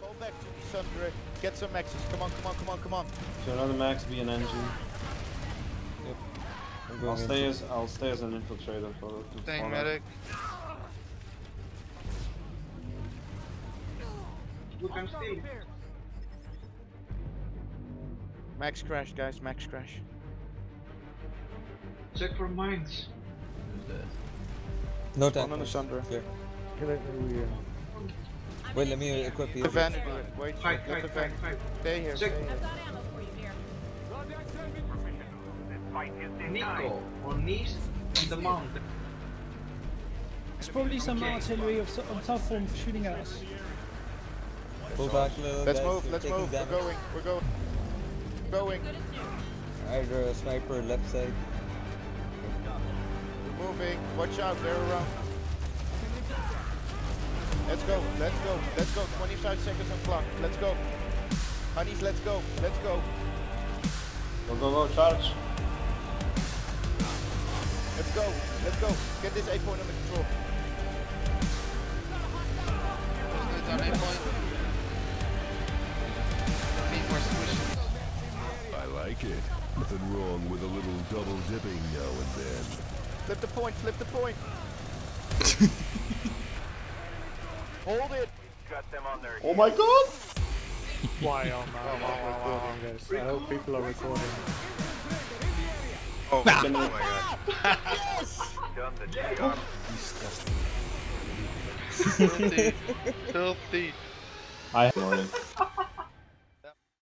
Fall back to the Sunderer. Get some maxes. Come on, come on, come on, come on. So another max, be an engine. I'm I'll stay as I'll stay as an infiltrator for the Staying for medic. Max crash, guys. Max crash. Check for mines. No One tank. on the Sunderer. Clear. Wait, let me equip you. The. Wait, Fight, fight, van. fight, fight. Stay here. Check. Stay here. Nico, on east on the mountain. There's probably some Okay. artillery of, so- on top form shooting at us. Pull back a little. Let's guys, move. we're Let's taking move. We're going. We're going. Going. Either a sniper left side. We're moving. Watch out. They're around. Let's go. Let's go. Let's go. 25 seconds on clock. Let's go. Honeys, let's go. Let's go. Go go go charge. Let's go. Let's go. Get this A point under control. Let's do it on A point. Need more solutions. I like it. Nothing wrong with a little double dipping now and then. Flip the point. Flip the point. Hold it. Oh my god! Why am I not recording this? I hope people are recording. Oh, oh my god. Yes! Disgusting! Filthy. Filthy. I ignored it.